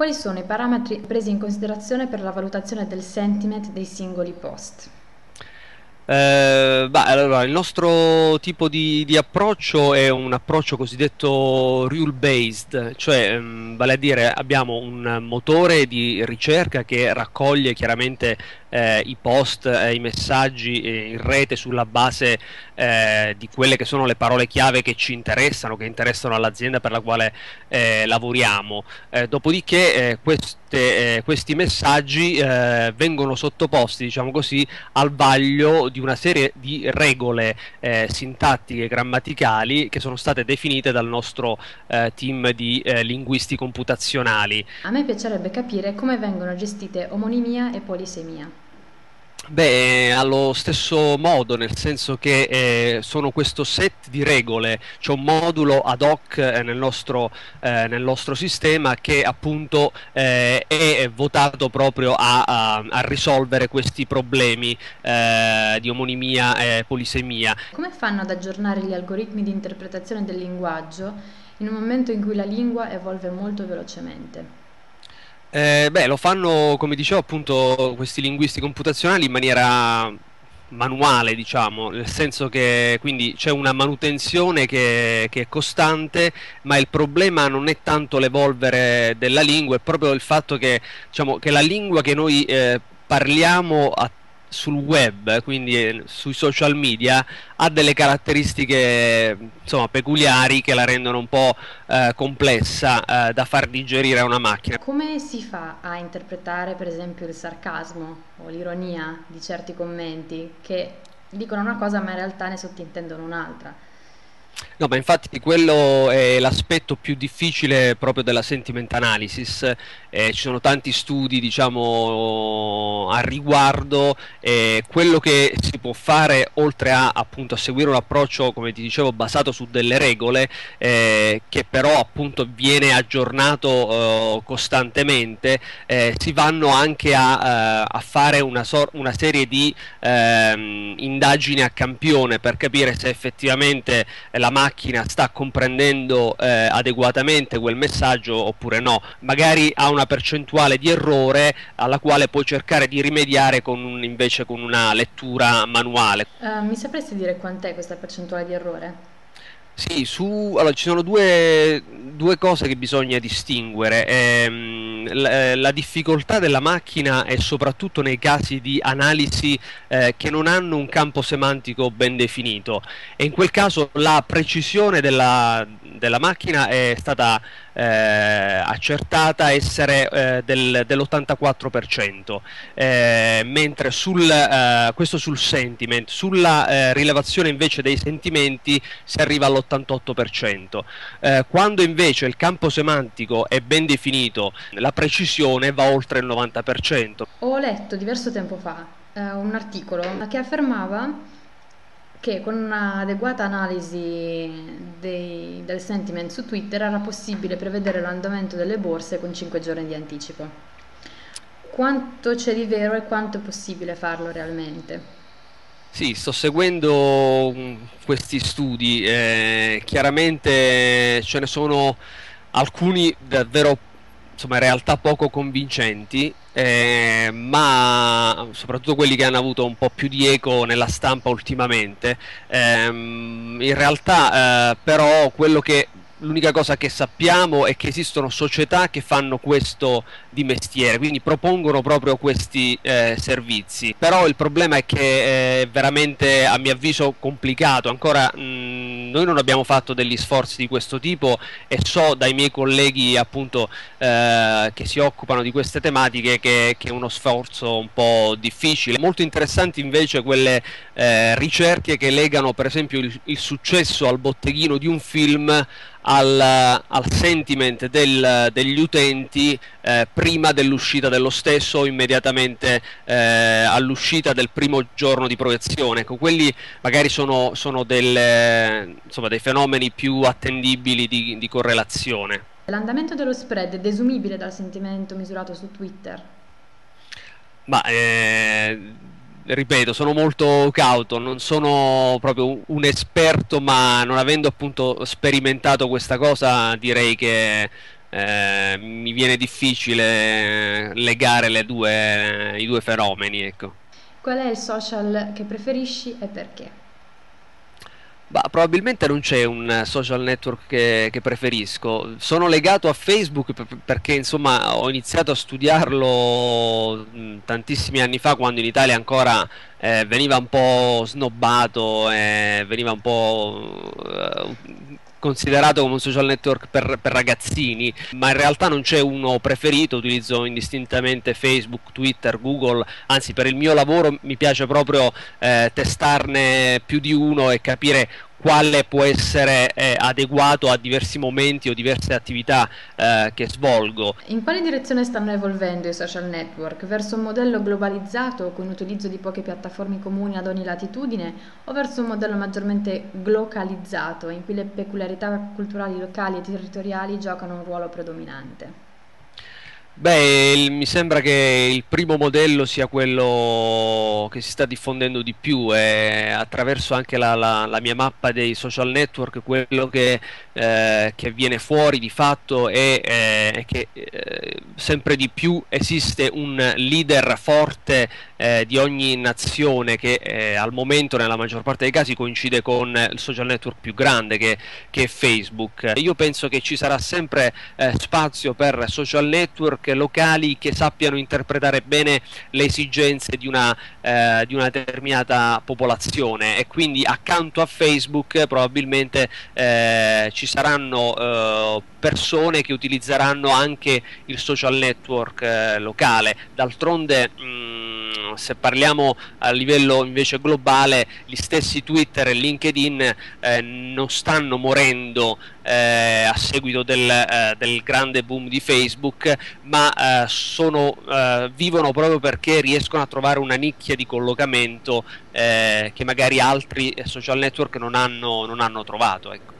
Quali sono i parametri presi in considerazione per la valutazione del sentiment dei singoli post? Eh, beh, allora, il nostro tipo di, di, approccio è un approccio cosiddetto rule based, cioè mh, vale a dire abbiamo un motore di ricerca che raccoglie chiaramente eh, i post, eh, i messaggi eh, in rete sulla base eh, di quelle che sono le parole chiave che ci interessano, che interessano all'azienda per la quale eh, lavoriamo. Dopodiché queste, questi messaggi vengono sottoposti, diciamo così, al vaglio di una serie di regole sintattiche, grammaticali che sono state definite dal nostro team di linguisti computazionali. A me piacerebbe capire come vengono gestite omonimia e polisemia. Beh, allo stesso modo, nel senso che eh, sono questo set di regole, c'è un modulo ad hoc eh, nel, nostro, eh, nel, nostro, sistema che appunto eh, è votato proprio a, a, a risolvere questi problemi eh, di omonimia e polisemia. Come fanno ad aggiornare gli algoritmi di interpretazione del linguaggio in un momento in cui la lingua evolve molto velocemente? Eh, beh, lo fanno, come dicevo, appunto questi linguisti computazionali in maniera manuale, diciamo, nel senso che quindi c'è una manutenzione che, che, è costante, ma il problema non è tanto l'evolvere della lingua, è proprio il fatto che, diciamo, che la lingua che noi eh, parliamo a sul web, quindi eh, sui social media, ha delle caratteristiche insomma, peculiari che la rendono un po' eh, complessa eh, da far digerire a una macchina. Come si fa a interpretare per esempio il sarcasmo o l'ironia di certi commenti che dicono una cosa ma in realtà ne sottintendono un'altra? No, ma infatti quello è l'aspetto più difficile proprio della sentiment analysis. Eh, ci sono tanti studi, diciamo, a riguardo. Eh, quello che si può fare, oltre a appunto a seguire un approccio, come ti dicevo, basato su delle regole, eh, che però appunto viene aggiornato eh, costantemente, eh, si vanno anche a, eh, a fare una, una, serie di ehm, indagini a campione per capire se effettivamente la macchina sta comprendendo eh, adeguatamente quel messaggio oppure no. Magari ha una percentuale di errore alla quale puoi cercare di rimediare con un, invece con una lettura manuale. Uh, mi sapresti dire quant'è questa percentuale di errore? Sì, su, allora, ci sono due, due, cose che bisogna distinguere. Ehm, la, eh, la, difficoltà della macchina è soprattutto nei casi di analisi eh, che non hanno un campo semantico ben definito e in quel caso la precisione della, della macchina è stata eh, accertata essere eh, del, dell'84%, eh, mentre sul, eh, questo sul sentiment, sulla eh, rilevazione invece dei sentimenti si arriva all'88%. Eh, quando invece il campo semantico è ben definito, la precisione va oltre il 90%. Ho letto diverso tempo fa un articolo che affermava che con un'adeguata analisi dei, del sentiment su Twitter era possibile prevedere l'andamento delle borse con 5 giorni di anticipo. Quanto c'è di vero e quanto è possibile farlo realmente? Sì, sto seguendo mm, questi studi, eh, chiaramente ce ne sono alcuni davvero insomma, in realtà poco convincenti, eh, ma soprattutto quelli che hanno avuto un po' più di eco nella stampa ultimamente. Eh, in realtà, eh, però, che l'unica cosa che sappiamo è che esistono società che fanno questo di mestiere, quindi propongono proprio questi eh, servizi. Però il problema è che è veramente, a mio avviso, complicato. Ancora mh, noi non abbiamo fatto degli sforzi di questo tipo e so dai miei colleghi appunto eh, che si occupano di queste tematiche che, che, è uno sforzo un po' difficile. Molto interessanti invece quelle eh, ricerche che legano per esempio il, il successo al botteghino di un film al, al sentiment del, degli utenti eh, prima dell'uscita dello stesso o immediatamente eh, all'uscita del primo giorno di proiezione. Ecco, quelli magari sono, sono delle, insomma, dei fenomeni più attendibili di, di correlazione. L'andamento dello spread è desumibile dal sentimento misurato su Twitter? Ma eh, ripeto, sono molto cauto, non sono proprio un esperto, ma non avendo appunto sperimentato questa cosa direi che eh, mi viene difficile legare due, i due fenomeni. Ecco. Qual è il social che preferisci e perché? Bah, probabilmente non c'è un social network che, che, preferisco. Sono legato a Facebook perché insomma ho iniziato a studiarlo tantissimi anni fa quando in Italia ancora eh, veniva un po' snobbato, eh, veniva un po' eh, considerato come un social network per, per, ragazzini, ma in realtà non c'è uno preferito, utilizzo indistintamente Facebook, Twitter, Google, anzi per il mio lavoro mi piace proprio eh, testarne più di uno e capire quale può essere eh, adeguato a diversi momenti o diverse attività eh, che svolgo. In quale direzione stanno evolvendo i social network? Verso un modello globalizzato con utilizzo di poche piattaforme comuni ad ogni latitudine o verso un modello maggiormente glocalizzato in cui le peculiarità culturali locali e territoriali giocano un ruolo predominante? Beh, il, mi sembra che il primo modello sia quello che si sta diffondendo di più e attraverso anche la, la, la mia mappa dei social network quello che, eh, che viene fuori di fatto è, eh, che eh, sempre di più esiste un leader forte eh, di ogni nazione che eh, al momento nella maggior parte dei casi coincide con il social network più grande che, che è Facebook. Io penso che ci sarà sempre eh, spazio per social network locali che sappiano interpretare bene le esigenze di una, eh, di una determinata popolazione e quindi accanto a Facebook probabilmente eh, ci saranno eh, persone che utilizzeranno anche il social network eh, locale. D'altronde mh, mm, se parliamo a livello invece globale, gli stessi Twitter e LinkedIn eh, non stanno morendo eh, a seguito del, eh, del, grande boom di Facebook, ma eh, sono, eh, vivono proprio perché riescono a trovare una nicchia di collocamento eh, che magari altri social network non hanno, non hanno trovato. Ecco.